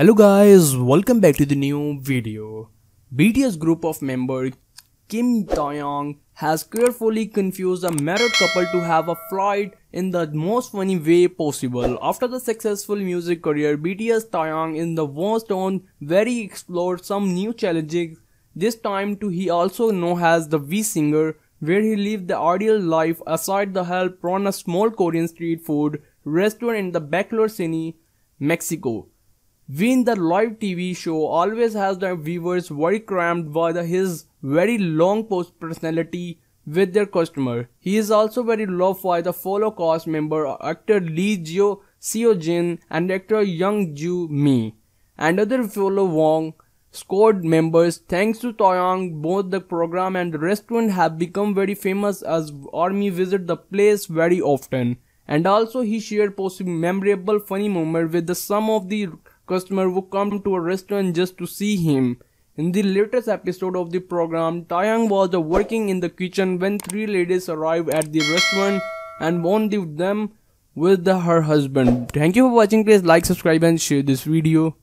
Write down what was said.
Hello guys, welcome back to the new video. BTS group of member Kim Taehyung has carefully confused a married couple to have a flight in the most funny way possible. After the successful music career, BTS Taehyung in the most on very explored some new challenges. This time he also known as the V singer where he lived the ideal life aside the help run a small Korean street food restaurant in the Bacalar City, Mexico. Win the live TV show always has the viewers very cramped by the, his very long post personality with their customer. He is also very loved by the fellow cast member actor Lee Jio Seo Jin and actor Young Joo Mi and other fellow Wooga squad members. Thanks to Taehyung, both the program and the restaurant have become very famous as army visit the place very often. And also he shared possible memorable funny moment with the some of the customer who come to a restaurant just to see him. In the latest episode of the program, Taehyung was uh, working in the kitchen when three ladies arrived at the restaurant and warned them with the, her husband. Thank you for watching. Please like, subscribe and share this video.